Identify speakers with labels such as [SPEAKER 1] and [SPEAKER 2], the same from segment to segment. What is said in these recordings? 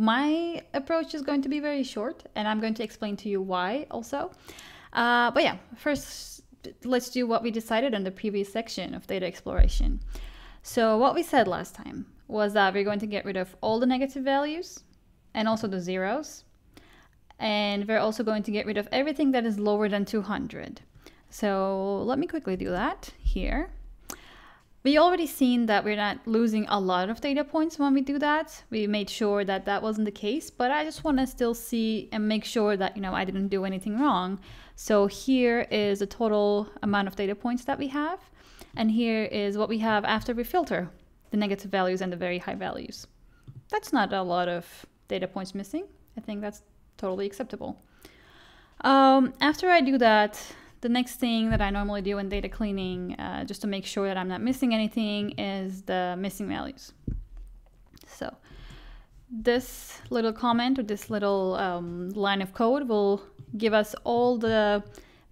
[SPEAKER 1] my approach is going to be very short, and I'm going to explain to you why also. Uh, but yeah, first, let's do what we decided in the previous section of data exploration. So, what we said last time was that we're going to get rid of all the negative values and also the zeros. And we're also going to get rid of everything that is lower than 200. So let me quickly do that here. We already seen that we're not losing a lot of data points when we do that. We made sure that that wasn't the case, but I just want to still see and make sure that, you know, I didn't do anything wrong. So here is the total amount of data points that we have. And here is what we have after we filter the negative values and the very high values. That's not a lot of data points missing. I think that's totally acceptable. Um, after I do that, the next thing that I normally do in data cleaning, uh, just to make sure that I'm not missing anything, is the missing values. So this little comment or this little um, line of code will give us all the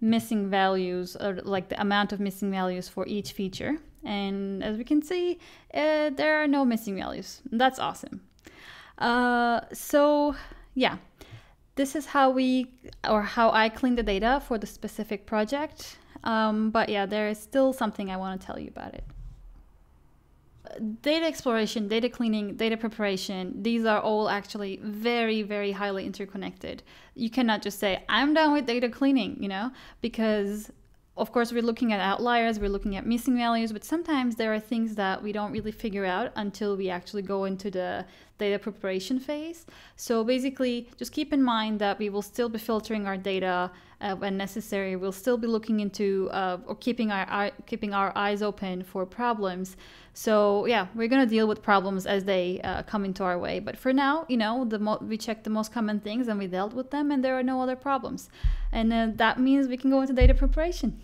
[SPEAKER 1] missing values or like the amount of missing values for each feature. And as we can see, uh, there are no missing values. That's awesome. Uh, so yeah, this is how we or how I clean the data for the specific project. Um, but yeah, there is still something I want to tell you about it. Data exploration, data cleaning, data preparation, these are all actually very, very highly interconnected. You cannot just say, I'm done with data cleaning, you know, because of course, we're looking at outliers, we're looking at missing values, but sometimes there are things that we don't really figure out until we actually go into the data preparation phase. So basically, just keep in mind that we will still be filtering our data uh, when necessary. We'll still be looking into uh, or keeping our keeping our eyes open for problems. So yeah, we're gonna deal with problems as they uh, come into our way. But for now, you know, the we checked the most common things and we dealt with them, and there are no other problems. And uh, that means we can go into data preparation.